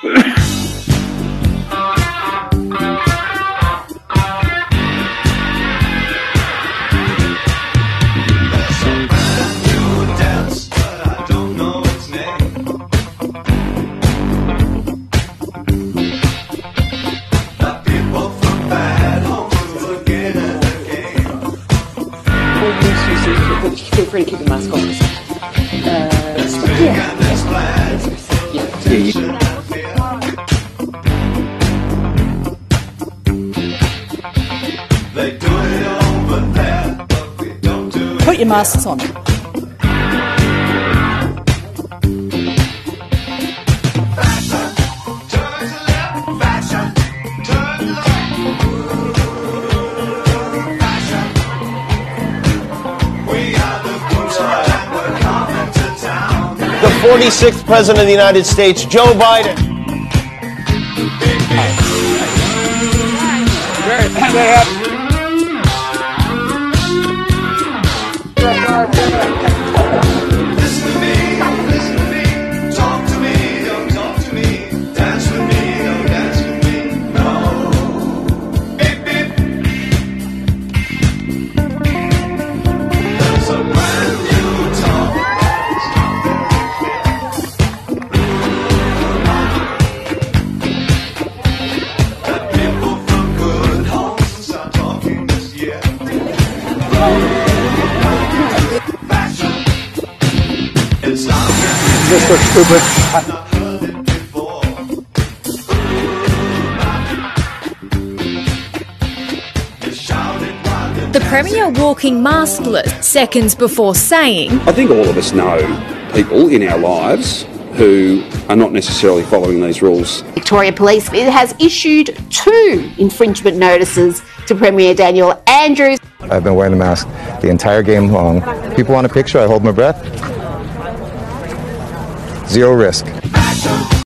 Free keep your mask on. Uh, yeah. Put your masks. The 46th President of the United States, Joe Biden. Looks stupid. The Premier walking maskless seconds before saying, I think all of us know people in our lives who are not necessarily following these rules. Victoria Police has issued two infringement notices to Premier Daniel Andrews. I've been wearing a mask the entire game long. People want a picture, I hold my breath. Zero risk.